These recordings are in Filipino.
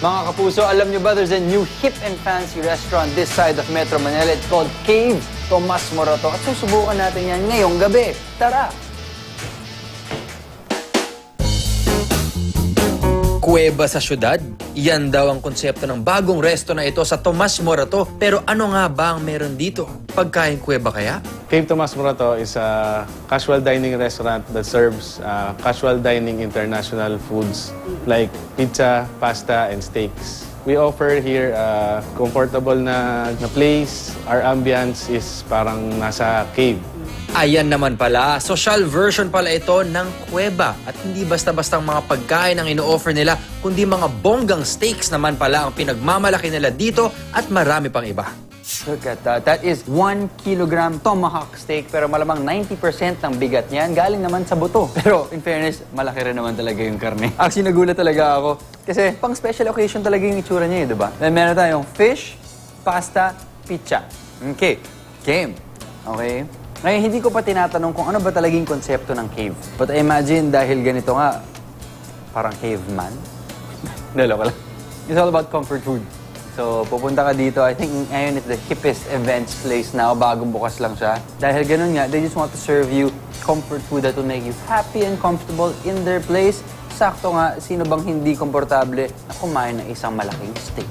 Mga kapuso, alam nyo ba there's a new hip and fancy restaurant this side of Metro Manila. It's called Cave Tomas Moroto. At susubukan natin yan ngayong gabi. Tara! Kuweba sa syudad? Yan daw ang konsepto ng bagong resto na ito sa Tomas Morato. Pero ano nga ba ang meron dito? Pagkain kuweba kaya? Cave Tomas Morato is a casual dining restaurant that serves uh, casual dining international foods like pizza, pasta, and steaks. We offer here a comfortable na, na place. Our ambience is parang nasa cave. Ayan naman pala, social version pala ito ng kuweba. At hindi basta-bastang mga pagkain ang ino-offer nila, kundi mga bonggang steaks naman pala ang pinagmamalaki nila dito at marami pang iba. Look at that. That is 1 kilogram tomahawk steak pero malamang 90% ng bigat niyan galing naman sa buto. Pero in fairness, malaki rin naman talaga yung karne. Actually, nagulat talaga ako. Kasi pang special occasion talaga yung itsura niya, eh, di ba? Then meron tayong fish, pasta, pizza. Okay. Game. Okay? Ngayon, hindi ko pa tinatanong kung ano ba talagang konsepto ng cave. But I imagine dahil ganito nga, parang caveman. Dalawa lang. It's all about comfort food. So, pupunta ka dito. I think ngayon it's the hippest events place now. Bagong bukas lang siya. Dahil ganun nga, they just want to serve you comfort food that will make you happy and comfortable in their place. Sakto nga, sino bang hindi komportable na kumain ng isang malaking steak?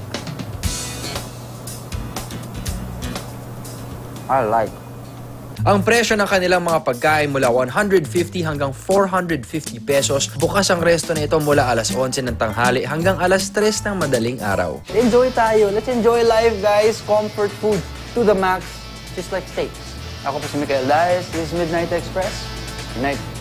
I like. Ang presyo ng kanilang mga pagkain mula 150 hanggang 450 pesos. Bukas ang resto na ito mula alas 11 ng tanghali hanggang alas 3 ng madaling araw. Enjoy tayo. Let's enjoy life, guys. Comfort food to the max, just like steaks. Ako po si Mikael Diaz. This is Midnight Express. Good night.